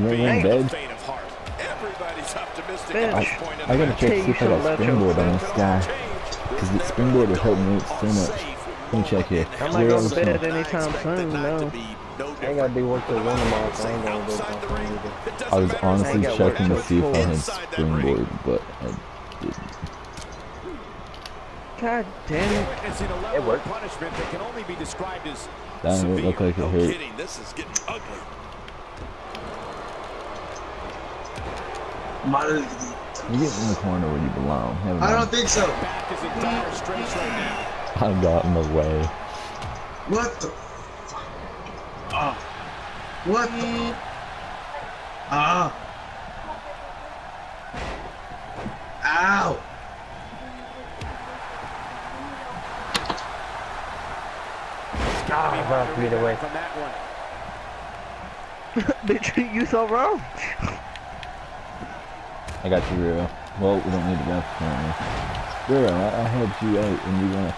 You ain't in bed? I, I gotta check see if I got springboard on this guy. Because the springboard would help me so much. Let me check here. I'm not going to bed anytime soon, no. I ain't gotta do work till one tomorrow, so I ain't gonna do something either. I was honestly checking to see if I had springboard, but I didn't. God damn it. It worked. That can only be described as That didn't look like it no hurt. kidding, this is getting ugly. You get in the corner where you belong. Never I don't mind. think so. Back is in dire straits right now. I got in the way. What the? fuck? Ah. What the? Ah. Ow. Ah, bro, feet away. From that one. They treat you so wrong. I got you, Wero. Well, we don't need to go apparently. Wero, I, I helped you out and you wanna...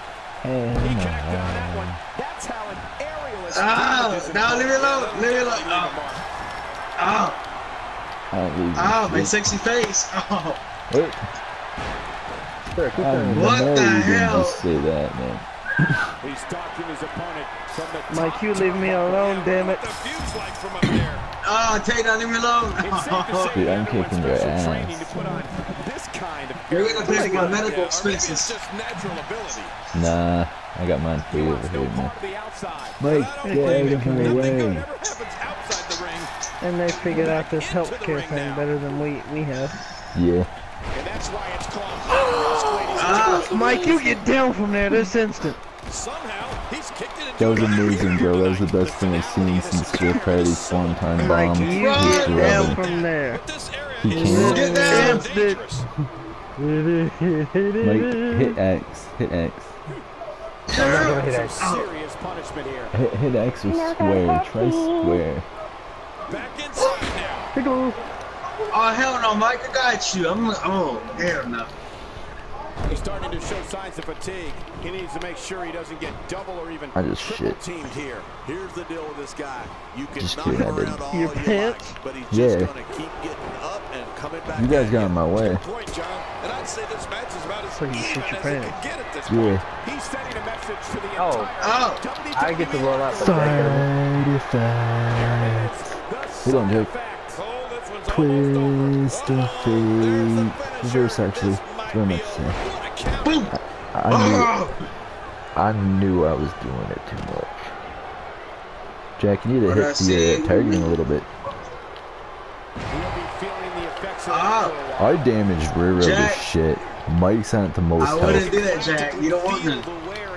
Hey, He connected on that one. That's how an aerialist Ah, is now leave me alone, leave me alone. Leave the Ah. I don't leave Ow, you. my sexy face. Oh. Wait, Sure, keep I turning. What the you didn't hell? just say that, man. He's stalking his opponent from the Mike, top you leave me alone, damn it. What the view's like from. Oh, take that, leave me alone. It's safe to say Dude, I'm kicking your ass. training to put on this kind of You're gonna pay for my medical or maybe it's expenses. just natural ability. Nah, I got mine free He over here, man. part of the outside. Mike, But I don't get blame out of my way. good ever happens outside the ring, And they figured out this healthcare thing now. better than we, we have. Yeah. and that's why it's called high risk, Ah. Mike, you get down from there this instant. Somehow, he's kicked it That was amazing, bro. That was the best thing I've seen since Jeff Hardy's Swanton Mike, bomb. you He's down from there. But this area He can't. Get down. so. Mike, hit X. Hit X. I'm not gonna hit that. Serious punishment here. Hit, hit X or square. Try square. Back inside now. Oh hell no, Mike, I got you. I'm. Oh hell no. He's starting to show signs of fatigue. He needs to make sure he doesn't get double or even I just triple shit. teamed here. Here's the deal with this guy. You can Just knock kidding, him around all Your you pants? like, but he's Yeah. just gonna keep getting up and coming back. You guys got in my way. Good point, John. And I'd say this match is about as So you even shit your as it pants. can get at this Yeah. point. He's sending a message to the Oh. entire Oh. WWE I get to roll out the Side effects. The Hold on, side Jake. effects. Oh, this one's almost Twist of Oh, the fate. Reverse, actually. This It's might very be much the over. same. What a. Boom. I knew, Oh. I knew I was doing it too much. Jack, you need to hit I the uh, targeting a little bit. We'll be feeling the effects of Ah. that for a while. I damaged Wero Jack. to shit. Mike's had the most I wouldn't health. do that, Jack. You don't want and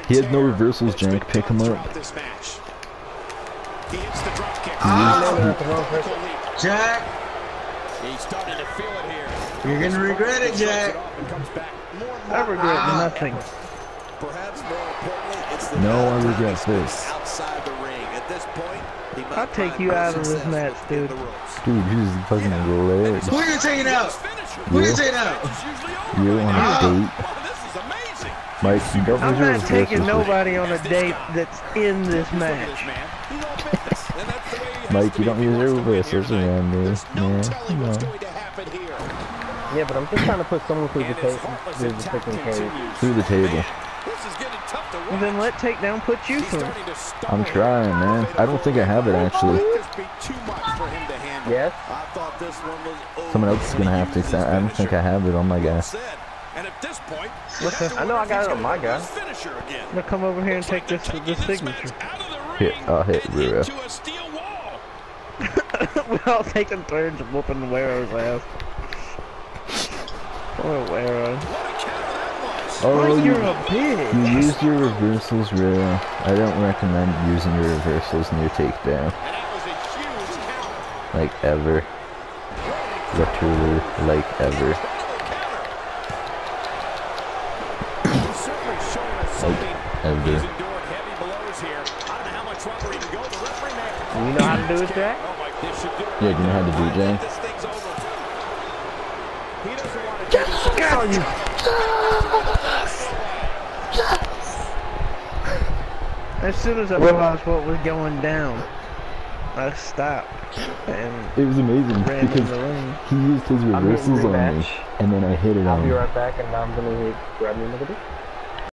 He had no reversals, Jack. Pick him up. throughout this match. He hits the drop kick. Ah. Jack, He's starting to feel it here. you're gonna regret it, Jack. It off and comes back more and I regret Ah. nothing. Perhaps more importantly, it's the No, I amount of time regret this. Outside the ring. At this point, he might I'll take you out of this match, within dude. the ropes. Dude, he's fucking hilarious. who you taking out? Finisher. Who you You. taking out? It's usually over You right on now. a date. Mike, you don't I'm not taking reversals. nobody on a date that's in this match. this man. He's all business, and that's the way he has Mike, you don't use your to win here around me. There's no Yeah, no. going to happen here. Yeah, but I'm just trying to put someone through the And table. Through the attack freaking cage. Through the table. Man, this is getting tough to Well, then let takedown put you through. starting to stall I'm trying, man. I don't think I have it, actually. Might just be too much for him to handle. Yes. I thought this one was over Someone else is gonna have to. I I don't think I have it on my Well guy. Said. And at this point, Listen, you I know wonder I if got he's it on gonna my run guy. his Finisher again. Now come over here and take this Taking this this signature. out of the Hit- ring I'll hit and Rhea. into a steel wall. We're all taking turns of whooping the Wero's ass. Poor Wero. What a counter. Oh, you're a bitch. you used your reversals, real. I don't recommend using your reversals in your takedown. And that was a huge counter. Like, ever. Literally, like, ever. He's certainly showing us something. ever. He's endured heavy blows here. I don't know how much longer he can go. The referee may have to call You know how to do it, Jack? Oh, my, this should do it. Yeah, do you know how to do it, Jay? This thing's over. He doesn't want to do this. God, you. As soon as I realized what was going down, I stopped and It was amazing ran in because the ring. he used his I'm reversals on me, and then I hit it I'll on be right back and I'm gonna grab me another dick.